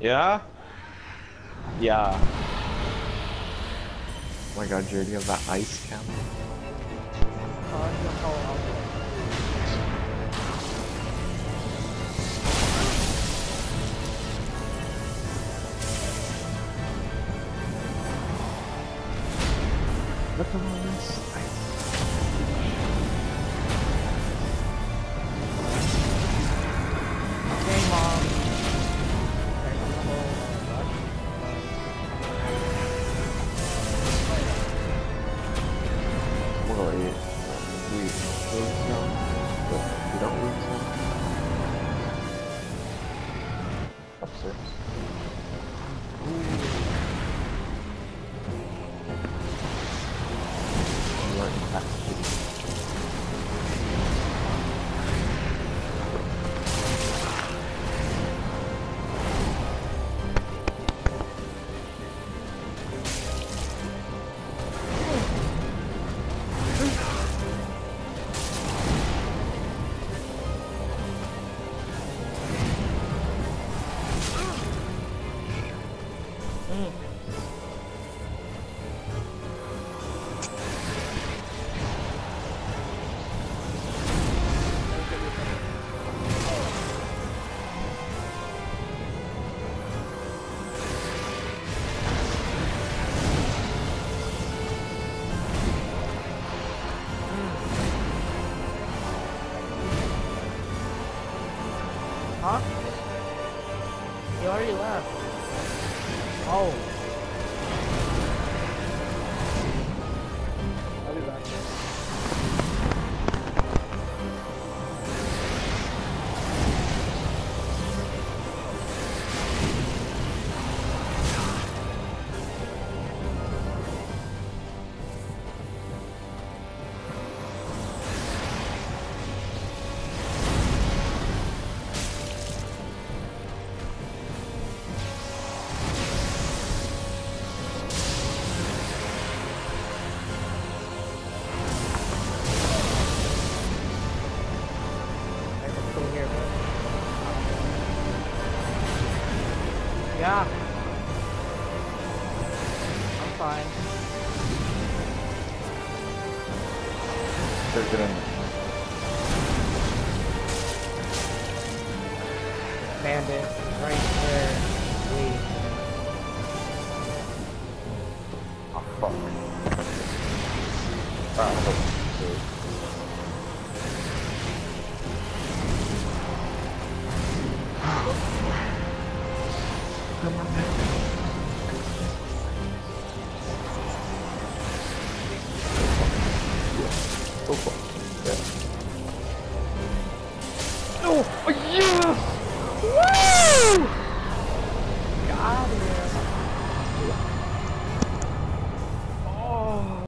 Yeah? Yeah. Oh my god, Jared, you have that ice cam? Look at all this ice. Lose some, but we don't lose some. Upstairs. You weren't impacted. Huh? He already left. Oh. Yeah. I'm fine. They're in Bandit, right there. Wait. Oh, fuck. Ah,